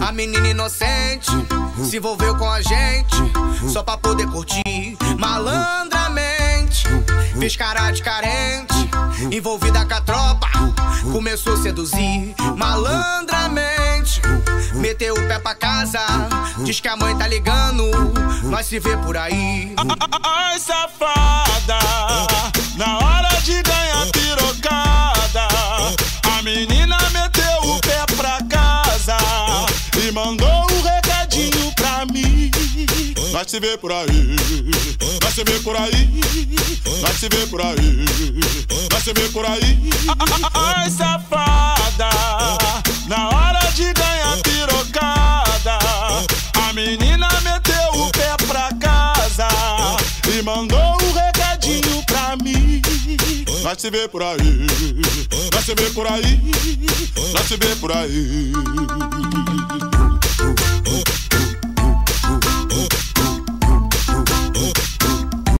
A menina inocente se envolveu com a gente só pra poder curtir malandramente. Fez cara de carente, envolvida com a tropa, começou a seduzir malandramente. Meteu o pé pra casa, diz que a mãe tá ligando, nós se vê por aí. Ai, safada, na hora de ganhar pirocada, a menina Nós se vê por aí, nós se vê por aí, nós se vê por aí, nós se vê por aí. Ai, safada, na hora de ganhar pirocada, a menina meteu o pé pra casa e mandou um recadinho pra mim. Nós se vê por aí, nós se vê por aí, nós se vê por aí.